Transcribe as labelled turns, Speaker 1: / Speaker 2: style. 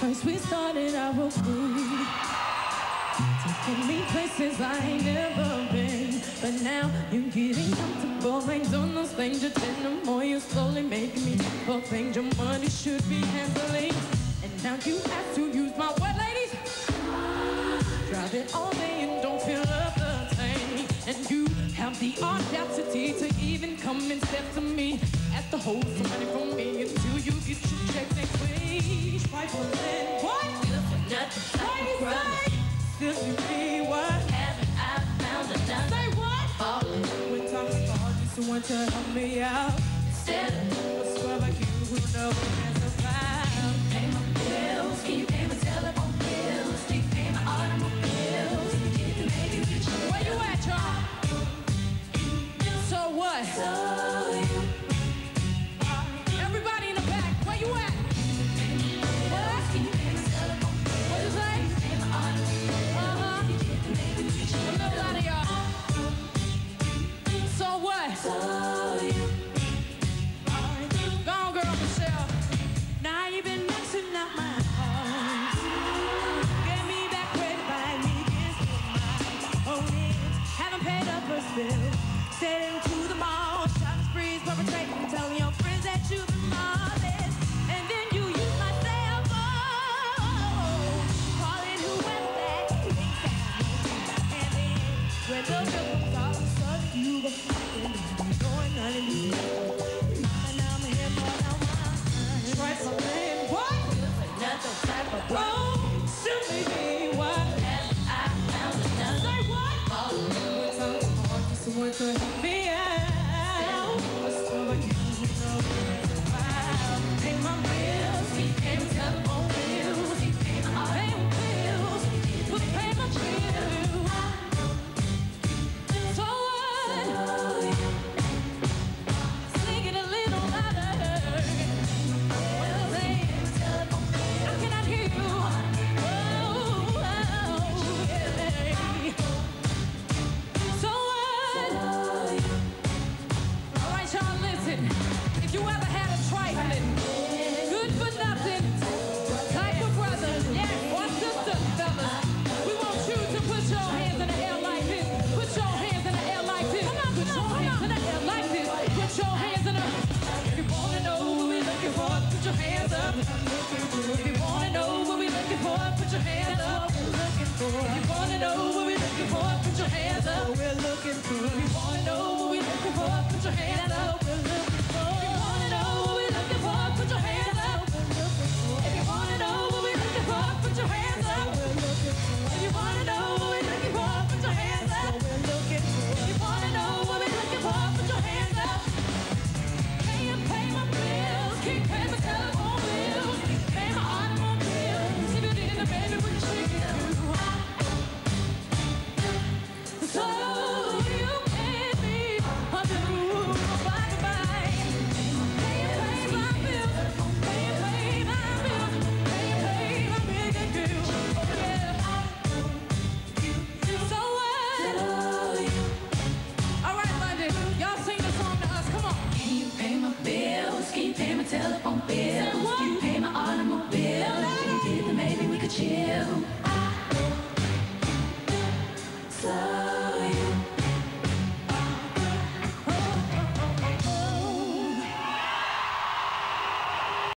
Speaker 1: First we started out real cool. Taking me places I ain't never been. But now you're getting comfortable. Ain't doing those things you did no more. You're slowly making me for things your money should be handling. And now you have to use my what, ladies? Drive it all day and don't feel up the tank. And you have the audacity to even come and step to me. At the hold some money from me want to help me out.
Speaker 2: of
Speaker 1: A scrub like you who never Haven't up first bill. Sailing to the mall, shopping sprees, perpetrating, telling your friends that you've been flawless. And then you use my cell phone. Calling who was that? Think that And then when the of a sudden you go fucking going underneath. Now I'm here for no one. Just If you wanna know what we're looking for, put your hands up. If you wanna know what we're looking for, put your hands up. Oh,